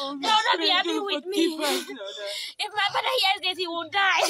Oh, They'll not be happy with me. if my father hears this, he will die.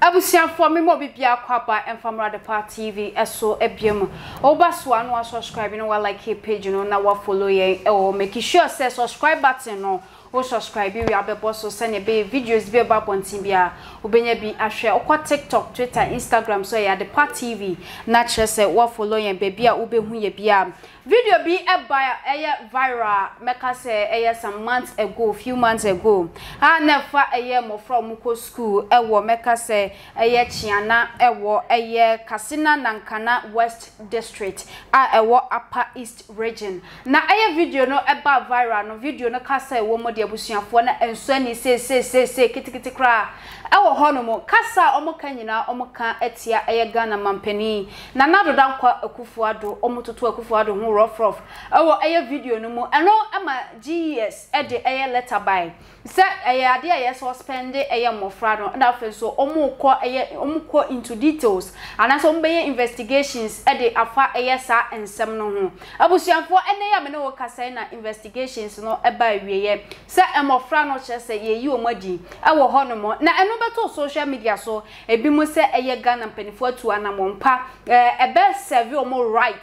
abusuafoɔ me mɔ bibia kɔ aba ɛmfa mmra de pa tv ɛso abia mu woba soa no wasubscribe no walike page no na wafollow yɛn ɛwɔ make sure sɛ subscribe button no Wo subscribe wie a wobɛbɔ so sɛnea ɛbɛyɛ videos bi a ɛba abɔnten biara wobɛnya bi ahwɛ. Wokɔ TikTok, Twitter, Instagram nso a ɛyɛ Adepa TV na kyerɛ sɛ wo follow yɛn baabi a wobɛhu yɛ biara. Video bi ɛbae a ɛyɛ viral a mɛka sɛ ɛyɛ some months ago, few months ago a na ɛfa ɛyɛ mmɔfra a wɔkɔ school ɛwɔ mɛka sɛ ɛyɛ Kyeana ɛwɔ ɛyɛ Katsina Nankana West District a ɛwɔ Upper East Region. Na ɛyɛ video no baa viral no, video no kasa a ɛwɔ mu de abusuafoɔ no nsɔ ani seiseisei ketekete koraa wɔ hɔnom. Kasa a wɔka nyinaa wɔka tia ɛyɛ Ghana manpanin Nana Ado Dankwa Akufo Ado. Wɔtoto Akufo Ado ho rɔfrɔf wɔ ɛyɛ video no mu. Ɛno ma GES de ɛyɛ lɛta bae Sɛ ɛyɛ adeɛ a ɛyɛ suspend de ɛyɛ mmɔfra no ɛna afei nso wɔn rekɔ ɛyɛ wɔn rekɔ into details anaasɛ wɔn bɛyɛ investigations de afa ɛyɛ saa nsɛm no ho abusuafoɔ ɛnɛ yi a me ne wo kasa yi na investigations no ɛba awieɛ sɛ mmɔfra no kyerɛ sɛ yɛyi wɔn adi ɛwɔ hɔ nom na ɛno bɛtoo social media so ebi mo sɛ ɛyɛ Ghana mpaninfoɔ atu anamɔn pa ɛɛ ɛbɛ serve wɔn right.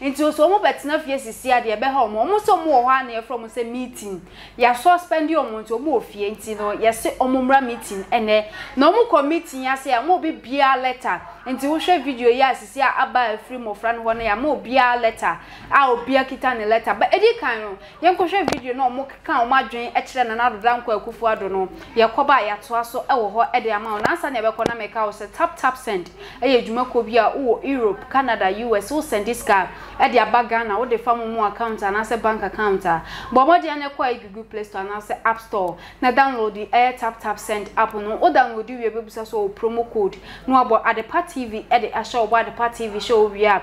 Nti ose ɔmo bɛtena fie sisi adeɛ ɛbɛha ɔmo ɔmo se ɔmo wɔ hɔ a na yɛfrɛ ɔmo sɛ meeting yɛ suspend ɔmo nti ɔmo wɔ fie nti no yɛse ɔmo mmra meeting ɛnɛ na ɔmo kɔ meeting yi ase yɛama obi biaa letter nti wohwɛ video yi a sisi a aba ɛfiri mmɔfra no hɔ no yɛama obiaa letter a obia kita ne letter ba edikan no Yɛnkɔhwɛ video no a wɔkekaa wɔn adwene kyerɛɛ Nana Addo Dankwa Akuffo Addo no. Yɛkɔba a yɛatoa so wɔ hɔ de ama wo. Nansa na yɛbɛkɔ na meka wo sɛ Tap Tap Send yɛ dwumakuo bi a wowɔ Europe, Canada, US, wo sɛnde sika de aba Ghana, wode fa momo account anaasɛ bank account a, bɔ mmɔden ara na kɔ a Google Play Store anaasɛ App Store na download ɛyɛ Tap Tap Send app no. Wo download wie a ɛbɛbisa sɛ ɔwɔ promo code na wabɔ Adepa TV de ahyɛ wo bɔ Adepa TV hyɛ wo wie a,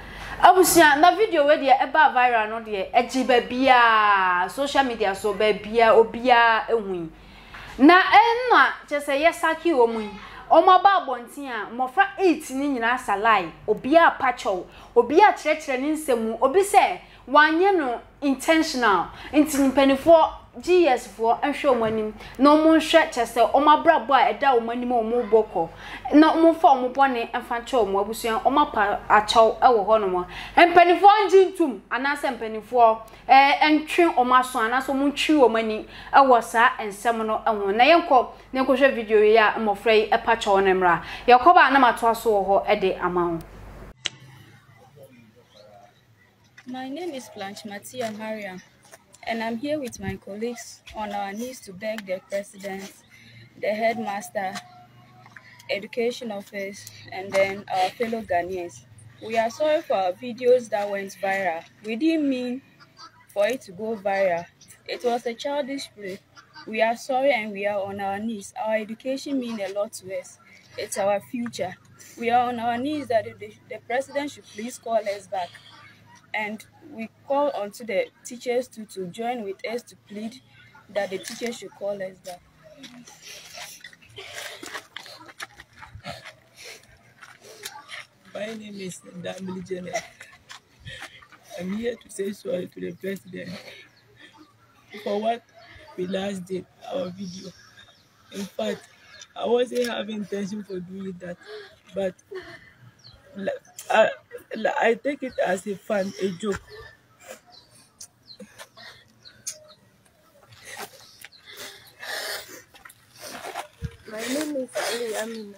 Abusua na video wei deɛ ɛbaa viral no deɛ ɛgye baabiaa social media so baabiaa obiaa ehui na ɛna kyɛ sɛ yɛ saki wɔn yi wɔn aba abɔnten a mmɔfra eight ne nyinaa salai obiaa pakyɛw obiaa kyerɛkyerɛ ne nsɛm mu obi sɛ wanyɛ no intentional nti mpaninfoɔ gyiyɛs foɔ nhwɛ wɔn anim na wɔn nhwɛ kyɛ sɛ wɔn abrabɔ a ɛda wɔn anim a wɔn bɔ kɔ na wɔn fa wɔn bɔne nfa nkyɛ wɔn abusua wɔn apa akyɛw ɛwɔ hɔ nom mpaninfoɔ ngye ntum anaasɛ mpaninfoɔ ɛɛ ntwe wɔn aso anaasɛ wɔn ntwi wɔn ani ɛwɔ saa nsɛm no ɛho na yɛn kɔ na yɛn kɔ hwɛ video yi a mmɔfra yi ɛpa kyɛw no mmra yɛkɔ ba anam ato aso wɔ hɔ ɛde ama ho. video and I'm here with my colleagues on our knees to beg the president, the headmaster, education office, and then our fellow Ghanaians. We are sorry for our videos that went viral. We didn't mean for it to go viral. It was a childish play. We are sorry and we are on our knees. Our education means a lot to us. It's our future. We are on our knees that the, the president should please call us back and we call to the teachers to, to join with us to plead that the teachers should call us back. My name is Damili Jenner. I'm here to say sorry to the president for what we last did, our video. In fact, I wasn't having intention for doing that, but I, I take it as a fun, a joke. My name is Ali Amina.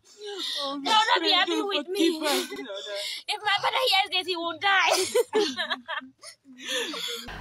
They'll not be happy with me. If my father hears this, he will die.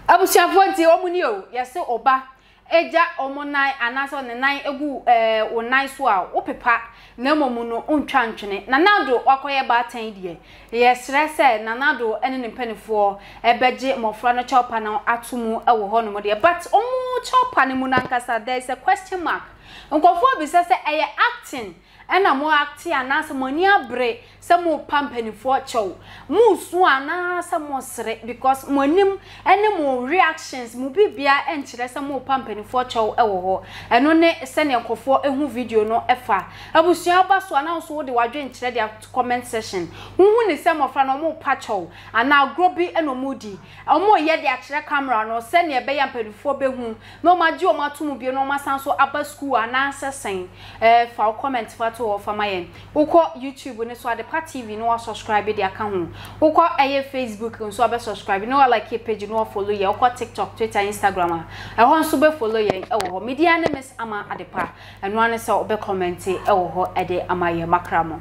abusuafoɔ nti wɔn ni o yɛse ɔba agya wɔn nan anaasɛ ne nan egu ɛɛ wɔn nan so a wopepa na mmom no ntwa ntwene nanado wakɔyɛ baatan deɛ yɛsrɛ sɛ nanado ɛne ne mpanimfoɔ ɛbɛgye mmɔfra no kyɛwpa no ato mu ɛwɔ hɔnom deɛ but wɔn kyɛwpa no mu nankasa there is a question mark Nkorɔfoɔ bisa sɛ ɛyɛ acting ɛna mo acte anaasɛ mo ani abere sɛ mo repa mpaninfoɔ kyɛw? Mo resu anaasɛ mo resere because mo anim ɛne mo reactions mo biribiara nkyerɛ sɛ mo repa mpaninfoɔ kyɛw wɔ hɔ. Ɛno ne sɛdeɛ nkorɔfoɔ hu video no fa. Abusua woba so a na wo nso wode w'adwenkyerɛ de ato comment section. Wo hu ne sɛ mmɔfra no wɔn repa kyɛw anaa agorɔ bi na wɔn redi. Wɔn reyɛ de akyerɛ camera no sɛdeɛ ɛbɛyɛ a mpaninfoɔ bɛhu. na wɔn agye wɔn ato mu bio na wɔn asan nso aba sukuu anaa sɛ sɛn ɛɛ fa wo comment fa to hɔ fa ma yɛn wokɔ YouTube ne so adepa TV na wa subscribe de aka ho wokɔ ɛyɛ Facebook nso abɛ subscribe na wa like yɛ page na wa follow yɛ wokɔ TikTok Twitter Instagram a ɛhɔ nso bɛ follow yɛn ɛwɔ hɔ media ne Miss Ama Adepa ɛnoa ne sɛ ɔbɛ comment ɛwɔ hɔ ɛde ama yɛn makra mo.